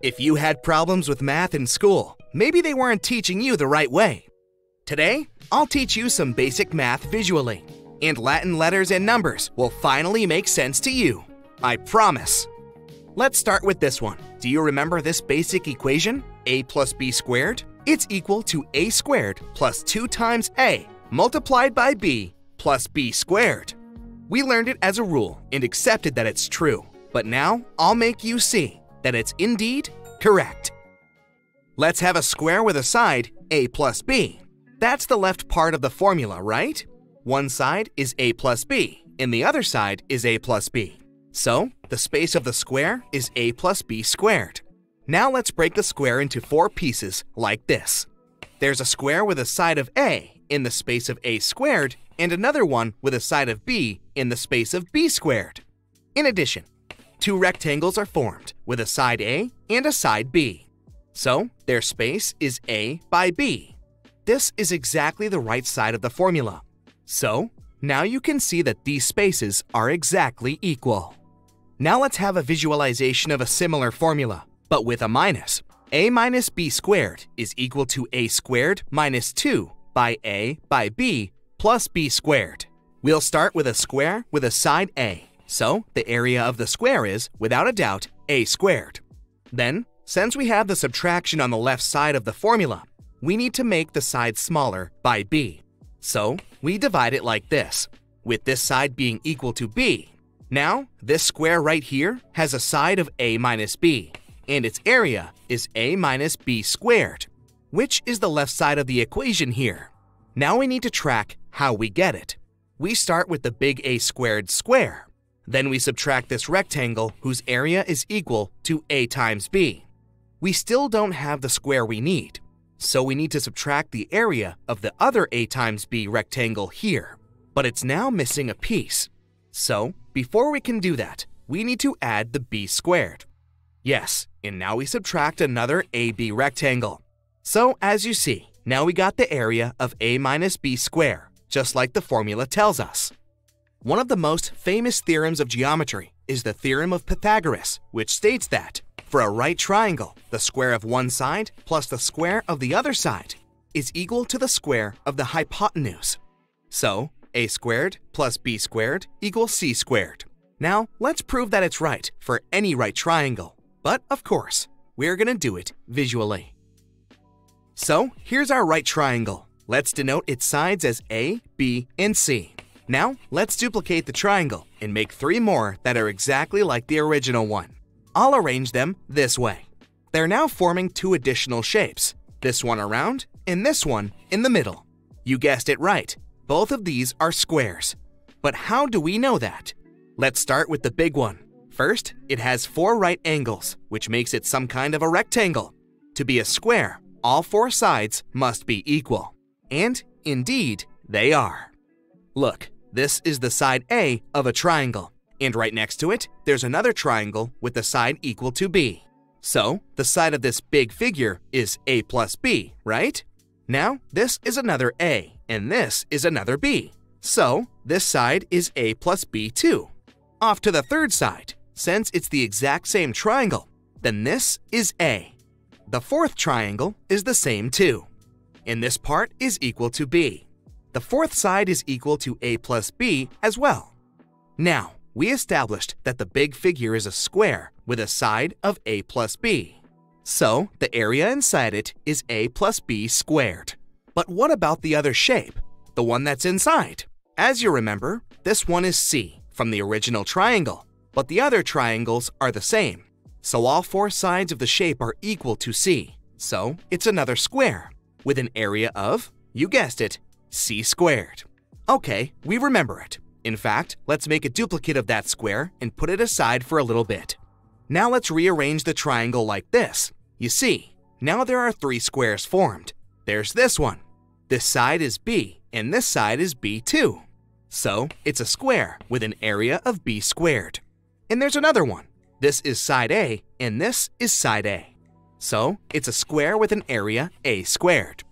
If you had problems with math in school, maybe they weren't teaching you the right way. Today, I'll teach you some basic math visually, and Latin letters and numbers will finally make sense to you. I promise. Let's start with this one. Do you remember this basic equation? a plus b squared? It's equal to a squared plus 2 times a multiplied by b plus b squared. We learned it as a rule and accepted that it's true, but now I'll make you see that it's indeed correct. Let's have a square with a side a plus b. That's the left part of the formula, right? One side is a plus b, and the other side is a plus b. So, the space of the square is a plus b squared. Now let's break the square into four pieces like this. There's a square with a side of a in the space of a squared, and another one with a side of b in the space of b squared. In addition, two rectangles are formed with a side a and a side b. So, their space is a by b. This is exactly the right side of the formula. So, now you can see that these spaces are exactly equal. Now let's have a visualization of a similar formula, but with a minus. a minus b squared is equal to a squared minus 2 by a by b plus b squared. We'll start with a square with a side a, so the area of the square is, without a doubt, a squared. Then, since we have the subtraction on the left side of the formula, we need to make the side smaller by b. So, we divide it like this, with this side being equal to b. Now, this square right here has a side of a minus b, and its area is a minus b squared, which is the left side of the equation here. Now we need to track how we get it. We start with the big A squared square. Then we subtract this rectangle whose area is equal to A times B. We still don't have the square we need, so we need to subtract the area of the other A times B rectangle here. But it's now missing a piece. So, before we can do that, we need to add the B squared. Yes, and now we subtract another AB rectangle. So, as you see, now we got the area of A minus B square, just like the formula tells us. One of the most famous theorems of geometry is the theorem of Pythagoras, which states that for a right triangle, the square of one side plus the square of the other side is equal to the square of the hypotenuse. So, a squared plus b squared equals c squared. Now, let's prove that it's right for any right triangle. But of course, we're going to do it visually. So, here's our right triangle. Let's denote its sides as A, B, and C. Now, let's duplicate the triangle and make three more that are exactly like the original one. I'll arrange them this way. They're now forming two additional shapes, this one around and this one in the middle. You guessed it right, both of these are squares. But how do we know that? Let's start with the big one. First, it has four right angles, which makes it some kind of a rectangle. To be a square, all four sides must be equal. And, indeed, they are. Look, this is the side A of a triangle, and right next to it, there's another triangle with the side equal to B. So, the side of this big figure is A plus B, right? Now, this is another A, and this is another B. So, this side is A plus B too. Off to the third side, since it's the exact same triangle, then this is A. The fourth triangle is the same too. And this part is equal to B. The fourth side is equal to A plus B as well. Now, we established that the big figure is a square with a side of A plus B. So, the area inside it is A plus B squared. But what about the other shape, the one that's inside? As you remember, this one is C from the original triangle, but the other triangles are the same. So all four sides of the shape are equal to C. So it's another square with an area of, you guessed it, C squared. Okay, we remember it. In fact, let's make a duplicate of that square and put it aside for a little bit. Now let's rearrange the triangle like this. You see, now there are three squares formed. There's this one. This side is B, and this side is B too. So it's a square with an area of B squared. And there's another one. This is side A, and this is side A. So it's a square with an area A squared.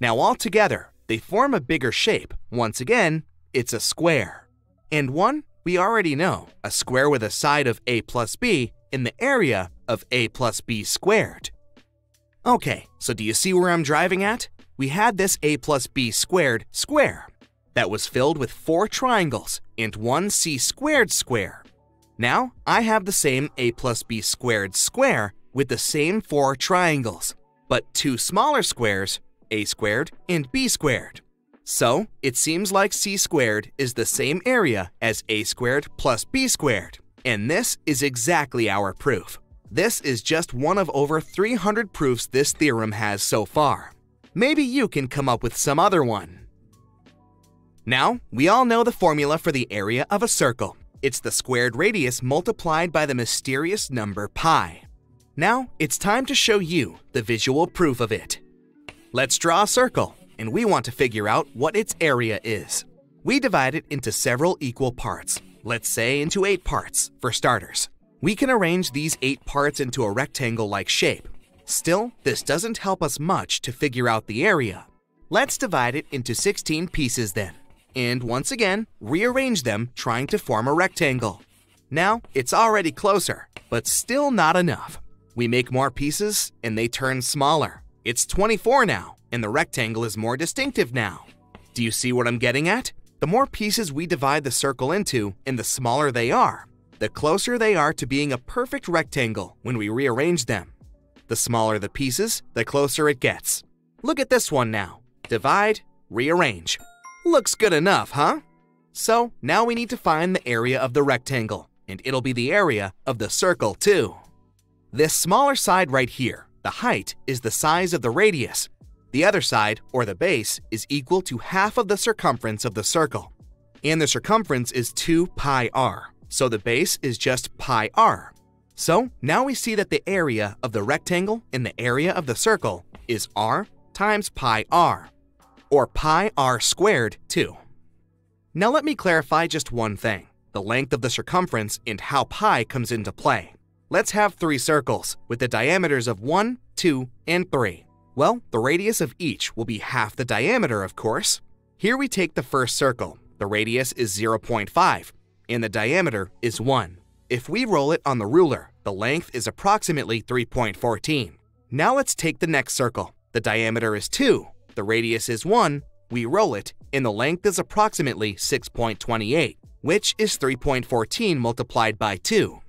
Now all together, they form a bigger shape. Once again, it's a square. And one we already know, a square with a side of A plus B in the area of a plus b squared. Okay, so do you see where I'm driving at? We had this a plus b squared square that was filled with four triangles and one c squared square. Now I have the same a plus b squared square with the same four triangles, but two smaller squares, a squared and b squared. So it seems like c squared is the same area as a squared plus b squared, and this is exactly our proof. This is just one of over 300 proofs this theorem has so far. Maybe you can come up with some other one. Now, we all know the formula for the area of a circle. It's the squared radius multiplied by the mysterious number pi. Now, it's time to show you the visual proof of it. Let's draw a circle, and we want to figure out what its area is. We divide it into several equal parts, let's say into 8 parts, for starters. We can arrange these 8 parts into a rectangle-like shape. Still, this doesn't help us much to figure out the area. Let's divide it into 16 pieces then, and once again, rearrange them trying to form a rectangle. Now, it's already closer, but still not enough. We make more pieces, and they turn smaller. It's 24 now, and the rectangle is more distinctive now. Do you see what I'm getting at? The more pieces we divide the circle into, and the smaller they are, the closer they are to being a perfect rectangle when we rearrange them. The smaller the pieces, the closer it gets. Look at this one now. Divide, rearrange. Looks good enough, huh? So now we need to find the area of the rectangle, and it'll be the area of the circle too. This smaller side right here, the height, is the size of the radius. The other side, or the base, is equal to half of the circumference of the circle. And the circumference is 2 pi r so the base is just pi r. So now we see that the area of the rectangle in the area of the circle is r times pi r, or pi r squared too. Now let me clarify just one thing, the length of the circumference and how pi comes into play. Let's have three circles with the diameters of 1, 2, and 3. Well, the radius of each will be half the diameter, of course. Here we take the first circle. The radius is 0.5, and the diameter is 1. If we roll it on the ruler, the length is approximately 3.14. Now let's take the next circle. The diameter is 2, the radius is 1, we roll it, and the length is approximately 6.28, which is 3.14 multiplied by 2.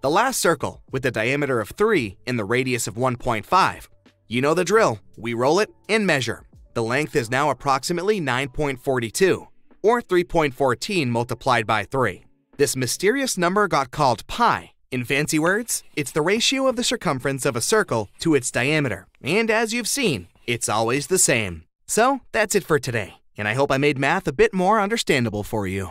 The last circle, with the diameter of 3 and the radius of 1.5. You know the drill, we roll it and measure. The length is now approximately 9.42, or 3.14 multiplied by 3. This mysterious number got called pi. In fancy words, it's the ratio of the circumference of a circle to its diameter, and as you've seen, it's always the same. So, that's it for today, and I hope I made math a bit more understandable for you.